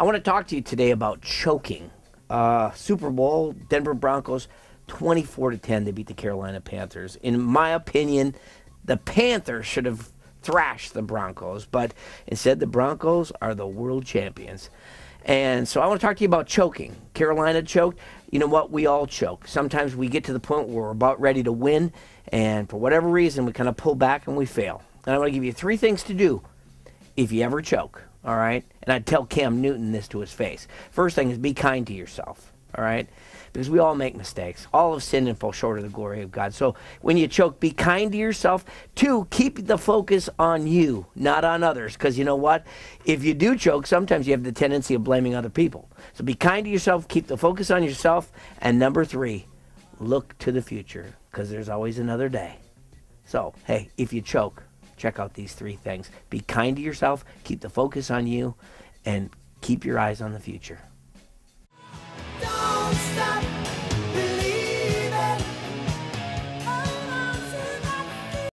I want to talk to you today about choking. Uh, Super Bowl, Denver Broncos, 24 to 10. They beat the Carolina Panthers. In my opinion, the Panthers should have thrashed the Broncos, but instead the Broncos are the world champions. And so I want to talk to you about choking. Carolina choked. You know what? We all choke. Sometimes we get to the point where we're about ready to win, and for whatever reason, we kind of pull back and we fail. And I want to give you three things to do if you ever choke. All right? And I'd tell Cam Newton this to his face. First thing is be kind to yourself. All right? Because we all make mistakes. All have sinned and fall short of the glory of God. So when you choke, be kind to yourself. Two, keep the focus on you, not on others. Because you know what? If you do choke, sometimes you have the tendency of blaming other people. So be kind to yourself, keep the focus on yourself. And number three, look to the future. Because there's always another day. So, hey, if you choke, check out these three things. Be kind to yourself, keep the focus on you, and keep your eyes on the future.